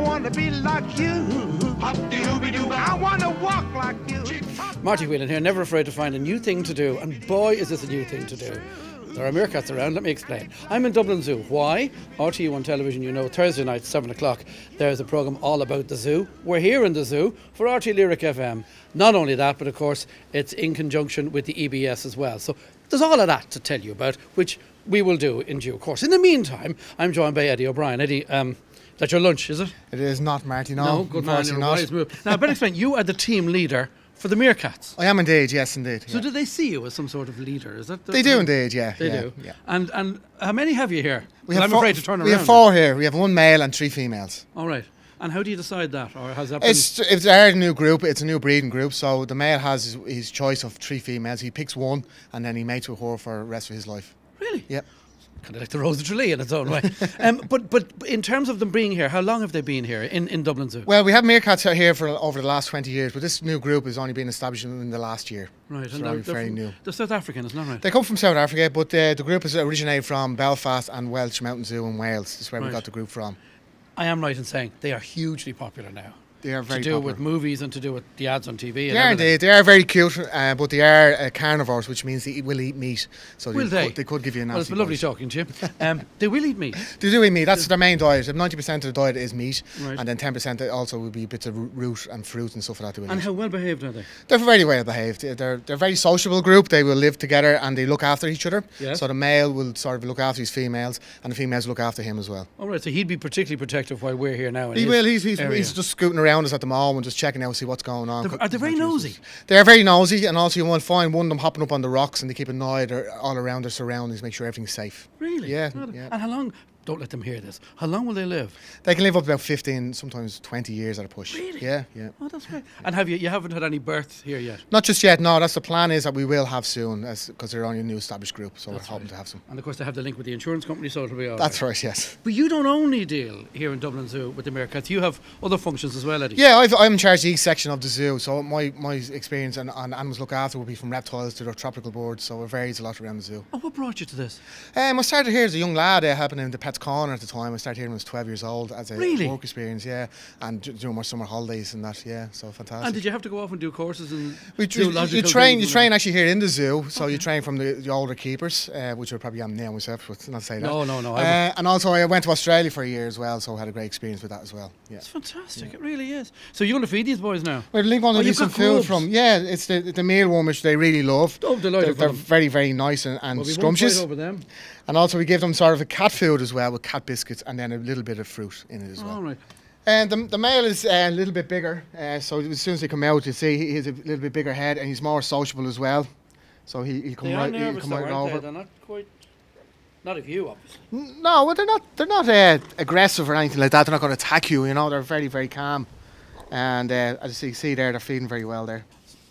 I want to be like you. I want to walk like you. Marty Whelan here, never afraid to find a new thing to do, and boy, is this a new thing to do. There are meerkats around, let me explain. I'm in Dublin Zoo. Why? RTE1 television, you know, Thursday night, 7 o'clock, there's a programme all about the zoo. We're here in the zoo for RTÉ Lyric FM. Not only that, but of course, it's in conjunction with the EBS as well. So there's all of that to tell you about, which we will do in due course. In the meantime, I'm joined by Eddie O'Brien. Eddie, um, that's your lunch, is it? It is not, Marty. No, No, good man. You're not. wise move. Now, I better explain. You are the team leader for the meerkats. I am indeed. Yes, indeed. So yeah. do they see you as some sort of leader? Is that the, They do indeed. Yeah, They yeah, do. Yeah. And and how many have you here? We have I'm four, afraid to turn around. We have four here. We have one male and three females. All right. And how do you decide that, or has that been? It's it's a new group. It's a new breeding group. So the male has his, his choice of three females. He picks one and then he mates with her for the rest of his life. really Yep. Kind of like the Rose of Tralee in its own way. um, but but in terms of them being here, how long have they been here in, in Dublin Zoo? Well, we have meerkats out here for over the last 20 years, but this new group has only been established in the last year. right. So And they're they're, from- new. They're South African, isn't that right? They come from South Africa, but uh, the group has originated from Belfast and Welsh Mountain Zoo in Wales. That's where Right. we got the group from. I am right in saying they are hugely popular now. They are very to do popular. with movies and to do with the ads on TV. and They. They are very cute, uh, but they are uh, carnivores, which means they will eat meat. So Will they, they? Could, they could give you a Well, it's been lovely bite. talking to you. Um, they will eat meat. They do eat meat. That's their main diet. Ninety percent of the diet is meat, Right. and then ten percent also will be bits of root and fruit and stuff like that. And eat. how well behaved are they? They're very well behaved. They're they're a very sociable group. They will live together and they look after each other. Yes. So the male will sort of look after his females, and the females look after him as well. All right, so he'd be particularly protective while we're here now. He will. He's he's, he's just scooting around us at the moment, just checking out, to see what's going on. They're- are they very nosy? They are very nosy, and also you won't find one of them hopping up on the rocks, and they keep an eye all around their surroundings, make sure everything's safe. Really? Yeah, yeah. And how long? Don't let them hear this. How long will they live? They can live up to about fifteen, sometimes twenty years at a push. Really? Yeah, yeah. Oh, that's great. And have you? You haven't had any births here yet. Not just yet. No, that's the plan. Is that we will have soon, because they're only a new established group, so That's we're hoping right. to have some. And of course, they have the link with the insurance company, so it'll be all That's right. right. Yes. But you don't only deal here in Dublin Zoo with the meerkats. You have other functions as well, Eddie. Yeah, I've, I'm in charge of the each section of the zoo, so my, my experience on, on animals look after will be from reptiles to their tropical birds, so it varies a lot around the zoo. Oh, what brought you to this? Um, I started here as a young lad, uh, happening in the Pets Corner at the time. I started here when I was 12 years old as a Really? work experience, yeah, and d- during my summer holidays and that, yeah, so fantastic. And did you have to go off and do courses and We, you, zoological you train. You train actually here in the zoo, so you train from the, the older keepers, uh, which I probably am now myself, but not to say that. No, no, no, Uh, and also, I went to Australia for a year as well, so I had a great experience with that as well. Yeah. It's fantastic. It really is. So you're going to feed these boys now? We're going Oh, to you've some food from. Yeah, it's the the mealworm which they really love. Oh, They're, delighted they're very very nice and, and Well, we scrumptious. over them. And also, we give them sort of a cat food as well with cat biscuits and then a little bit of fruit in it as well. All right. And the, the male is uh, a little bit bigger, uh, so as soon as they come out, you see he has a little bit bigger head and he's more sociable as well. So he he come They right, he'll come right aren't they? over. They're not quite. Not of you, obviously. No, well, they're not they're not uh, aggressive or anything like that. They're not going to attack you. You know, they're very very calm. And uh, as you see there, they're feeding very well there.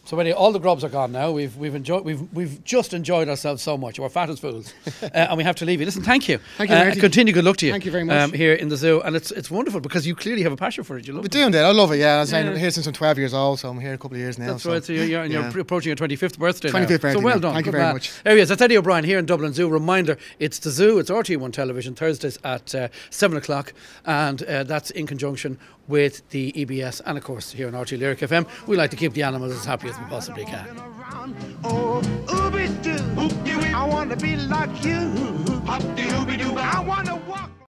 So anyway, all the grubs are gone now. We've we've enjoyed we've we've just enjoyed ourselves so much. We're fat as fools, uh, and we have to leave you. Listen, thank you. Thank you, Uh, continue. Good luck to you. Thank you very much. Um, here in the zoo, and it's it's wonderful because you clearly have a passion for it. You love We're it. doing that. I love it. Yeah, I was Yeah. Here since I'm 12 years old, so I'm here a couple of years now. That's right. So you're, you're, and yeah. you're approaching your 25th birthday. 25th now. So well now. done. Thank you very man. much. There he is. That's Eddie O'Brien here in Dublin Zoo. Reminder: it's the zoo. It's RTE1 Television Thursdays at uh, seven o'clock, and uh, that's in conjunction with the EBS and of course here on RTÉ Lyric FM. We like to keep the animals as happy as we possibly can. around. Ooby doo. I want to be like you.